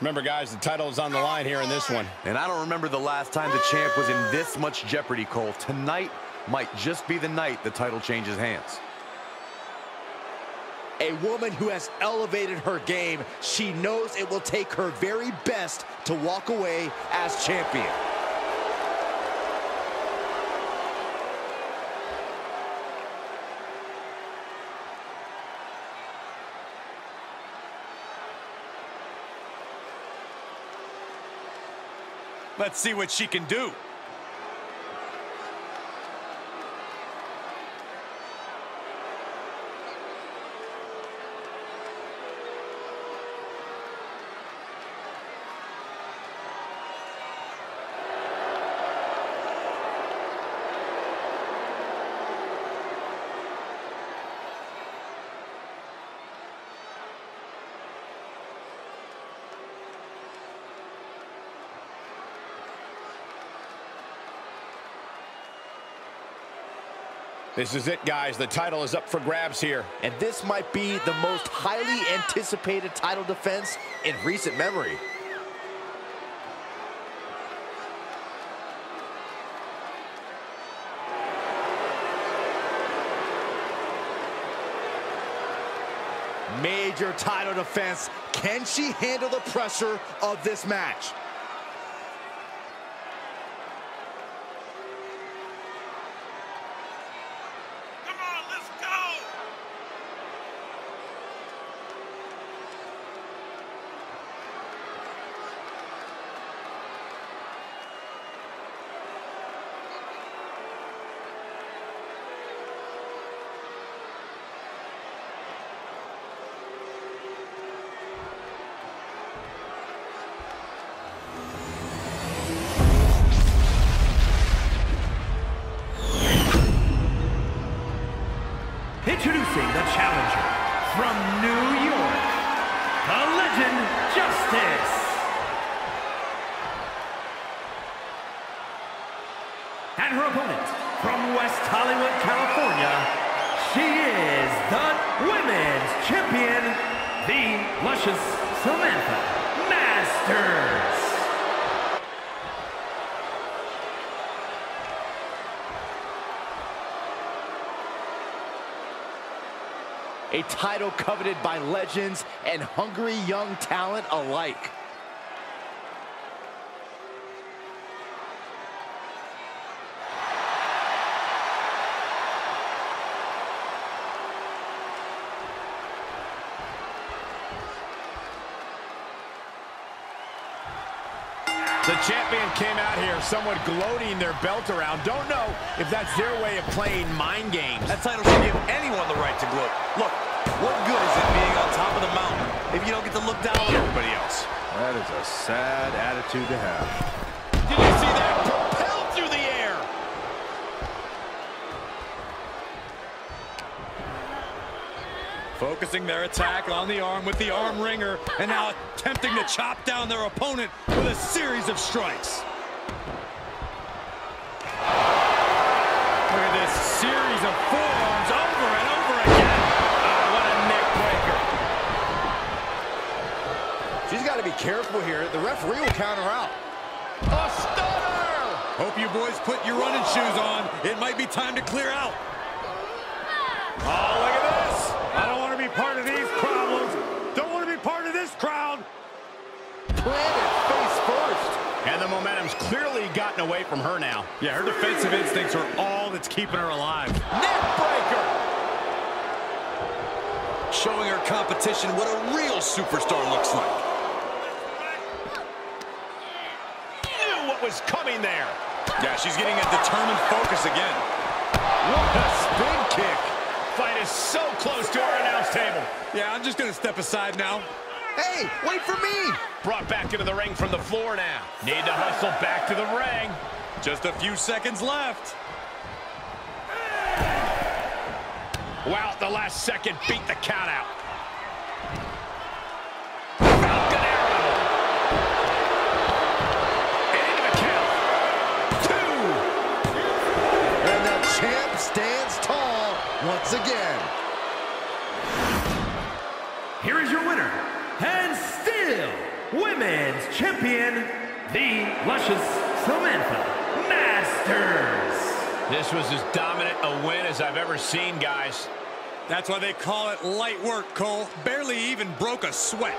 Remember, guys, the title is on the line here in this one. And I don't remember the last time the champ was in this much jeopardy, Cole. Tonight might just be the night the title changes hands. A woman who has elevated her game. She knows it will take her very best to walk away as champion. Let's see what she can do. This is it, guys. The title is up for grabs here. And this might be the most highly anticipated title defense in recent memory. Major title defense. Can she handle the pressure of this match? Introducing the challenger from New York, the legend Justine. And her opponent from West Hollywood, California, she is the Women's Champion, the luscious Samantha Masters. A title coveted by legends and hungry young talent alike. The champion came out here somewhat gloating their belt around. Don't know if that's their way of playing mind games. That title should give anyone the right to gloat. Look, what good is it being on top of the mountain if you don't get to look down on everybody else? That is a sad attitude to have. Did you see that? Focusing their attack on the arm with the arm wringer, and now attempting to chop down their opponent with a series of strikes. Look at this series of forearms over and over again. Ah, what a neck breaker. She's got to be careful here. The referee will count her out. A stunner! Hope you boys put your running shoes on. It might be time to clear out. Oh, look at this. I don't want to be part of these problems. Don't want to be part of this crowd. Planted face first. And the momentum's clearly gotten away from her now. Yeah, her defensive instincts are all that's keeping her alive. Neck breaker. Showing her competition what a real superstar looks like. Knew what was coming there. Yeah, she's getting a determined focus again. What a spin kick. fight is so close to our announce table. Yeah, I'm just going to step aside now. Hey, wait for me! Brought back into the ring from the floor now. Need to hustle back to the ring. Just a few seconds left. Wow, the last second beat the count out. Falcon arrow. Into the count. Two. And the champ stands tall once again. Here is your winner, and still Women's Champion, the luscious Samantha Masters. This was as dominant a win as I've ever seen, guys. That's why they call it light work, Cole. Barely even broke a sweat.